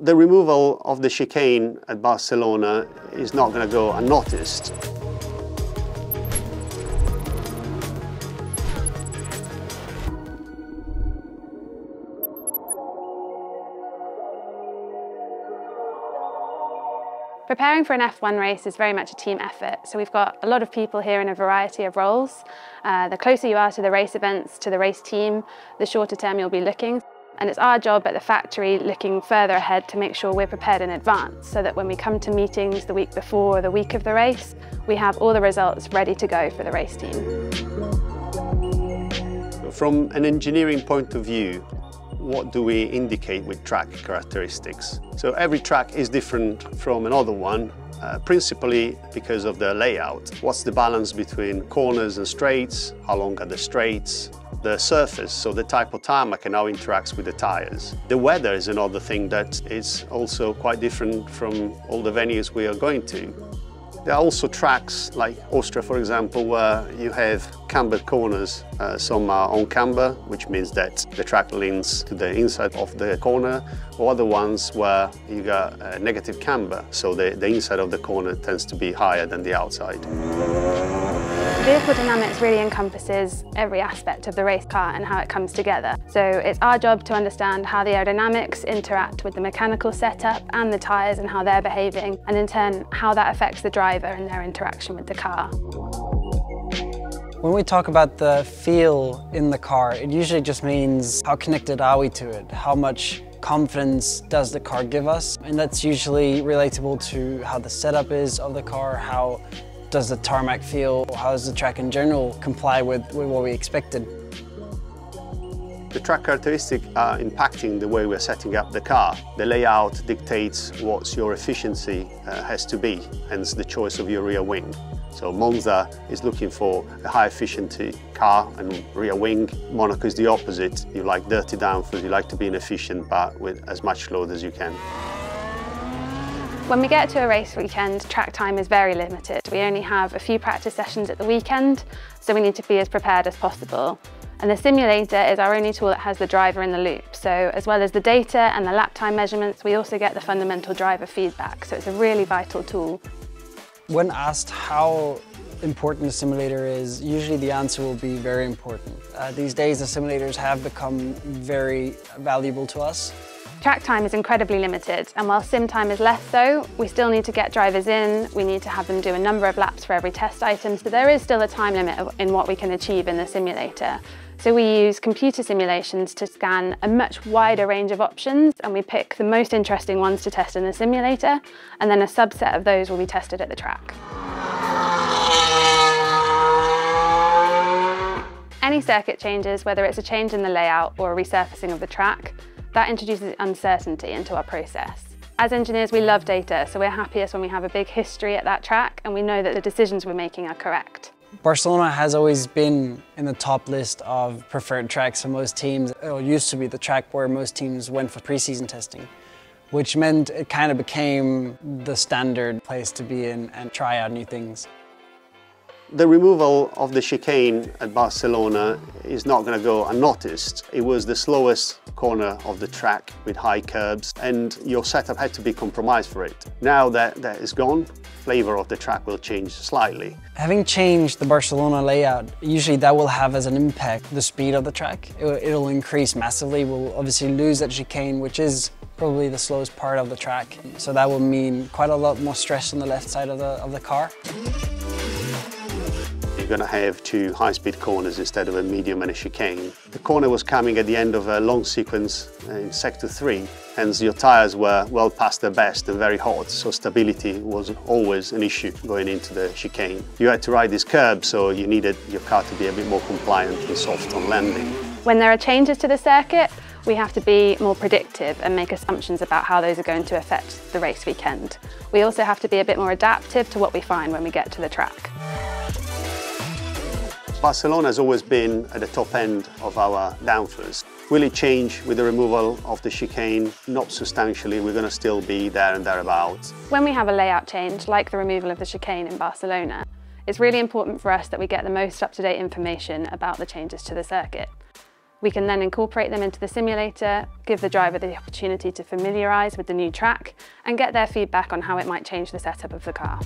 The removal of the chicane at Barcelona is not going to go unnoticed. Preparing for an F1 race is very much a team effort, so we've got a lot of people here in a variety of roles. Uh, the closer you are to the race events, to the race team, the shorter term you'll be looking. And it's our job at the factory looking further ahead to make sure we're prepared in advance so that when we come to meetings the week before or the week of the race, we have all the results ready to go for the race team. From an engineering point of view, what do we indicate with track characteristics? So every track is different from another one, uh, principally because of the layout. What's the balance between corners and straights? How long are the straights? The surface, so the type of tarmac and how it interacts with the tyres. The weather is another thing that is also quite different from all the venues we are going to. There are also tracks like Austria, for example, where you have cambered corners. Uh, some are on camber, which means that the track leans to the inside of the corner, or other ones where you got negative camber, so the, the inside of the corner tends to be higher than the outside. Vehicle dynamics really encompasses every aspect of the race car and how it comes together. So it's our job to understand how the aerodynamics interact with the mechanical setup and the tyres and how they're behaving, and in turn how that affects the driver and their interaction with the car. When we talk about the feel in the car, it usually just means how connected are we to it? How much confidence does the car give us? And that's usually relatable to how the setup is of the car, how does the tarmac feel? How does the track in general comply with, with what we expected? The track characteristics are impacting the way we're setting up the car. The layout dictates what your efficiency uh, has to be, hence the choice of your rear wing. So Monza is looking for a high efficiency car and rear wing. Monaco is the opposite. You like dirty downforce, you like to be inefficient but with as much load as you can. When we get to a race weekend, track time is very limited. We only have a few practice sessions at the weekend, so we need to be as prepared as possible. And the simulator is our only tool that has the driver in the loop. So as well as the data and the lap time measurements, we also get the fundamental driver feedback. So it's a really vital tool. When asked how important the simulator is, usually the answer will be very important. Uh, these days the simulators have become very valuable to us. Track time is incredibly limited and while sim time is less so, we still need to get drivers in, we need to have them do a number of laps for every test item, so there is still a time limit in what we can achieve in the simulator. So we use computer simulations to scan a much wider range of options and we pick the most interesting ones to test in the simulator and then a subset of those will be tested at the track. Any circuit changes, whether it's a change in the layout or a resurfacing of the track, that introduces uncertainty into our process. As engineers, we love data, so we're happiest when we have a big history at that track and we know that the decisions we're making are correct. Barcelona has always been in the top list of preferred tracks for most teams. It used to be the track where most teams went for preseason testing, which meant it kind of became the standard place to be in and try out new things. The removal of the chicane at Barcelona is not going to go unnoticed. It was the slowest corner of the track with high curbs and your setup had to be compromised for it. Now that that is gone, flavor of the track will change slightly. Having changed the Barcelona layout, usually that will have as an impact the speed of the track. It'll increase massively. We'll obviously lose that chicane, which is probably the slowest part of the track. So that will mean quite a lot more stress on the left side of the, of the car. You're going to have two high-speed corners instead of a medium and a chicane. The corner was coming at the end of a long sequence in sector 3, hence your tyres were well past their best and very hot, so stability was always an issue going into the chicane. You had to ride this curb, so you needed your car to be a bit more compliant and soft on landing. When there are changes to the circuit, we have to be more predictive and make assumptions about how those are going to affect the race weekend. We also have to be a bit more adaptive to what we find when we get to the track. Barcelona has always been at the top end of our downforce. Will it change with the removal of the chicane? Not substantially, we're going to still be there and thereabouts. When we have a layout change, like the removal of the chicane in Barcelona, it's really important for us that we get the most up-to-date information about the changes to the circuit. We can then incorporate them into the simulator, give the driver the opportunity to familiarise with the new track and get their feedback on how it might change the setup of the car.